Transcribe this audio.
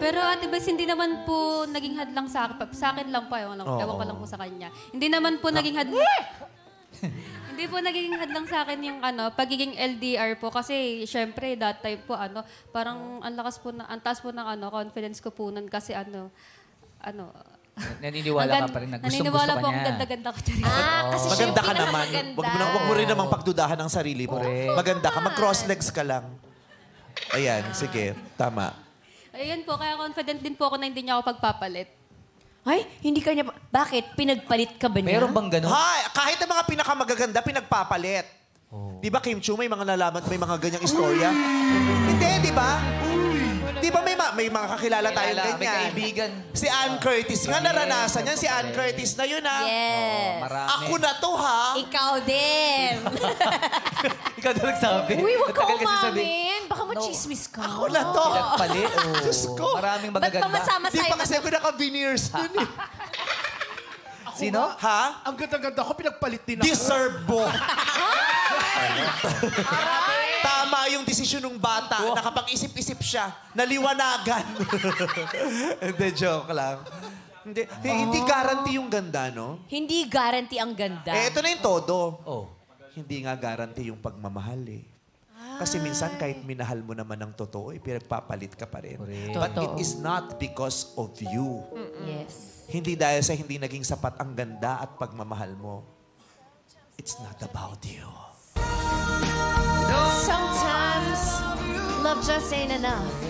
Pero Ate Bes, hindi naman po naging hadlang sa akin. Sa akin lang po, ewan, lang, Oo. ewan ko lang po sa kanya. Hindi naman po naging hadlang... hindi po naging hadlang sa akin yung ano, pagiging LDR po. Kasi syempre, that time po, ano, parang ang lakas po, na, ang taas po ng ano, confidence ko po nun kasi ano, ano, Naniniwala ang ka pa rin na gustong naniniwala gusto po ka ang niya. ganda-ganda ko. Ah, kasi siya yung Maganda ka naman. pinakamaganda. Wag mo, na, wag mo rin namang pagdudahan ng sarili mo. Correct. Maganda ka. Mag-cross legs ka lang. Ayan, sige. Tama. Ayun po, kaya confident din po ako na hindi niya ako pagpapalit. Ay, hindi ka niya... pa- Bakit? Pinagpalit ka ba niya? Meron bang ganun? Hay, kahit ang mga pinakamagaganda, pinagpapalit. Di ba, Kim Chu, may mga nalaman, may mga ganyang istorya? Hindi, di ba? Di ba may, ma- may mga kakilala tayong Kilala, may ganyan? kaibigan. Si Ann Curtis nga, naranasan yan. Si Ann Curtis na yun, ha? Yes. Marami. Ako na to, ha? Ikaw din. Ikaw na nagsabi. Uy, wag ka Matagal kasi sabi, umamin. Baka machismis ka. Ako na to. Pinagpalit. Oh. Diyos ko. Maraming Ba't magaganda. pa masama Di sa'yo? pa kasi ako naka-veneers nun, eh. Sino? Ha? Ang ganda-ganda ko, pinagpalit din ako. Deserve mo. Tama yung desisyon ng bata. Nakapag-isip-isip siya. Naliwanagan. Hindi, joke lang. Hindi, hindi guarantee yung ganda, no? Hindi guarantee ang ganda. Eh, ito na yung todo. Oh. Hindi nga guarantee yung pagmamahal, eh. Kasi minsan kahit minahal mo naman ng totoo, ipinagpapalit ka pa rin. Correct. But it is not because of you. Yes. Hindi dahil sa hindi naging sapat ang ganda at pagmamahal mo. It's not about you. Sometimes, love just ain't enough.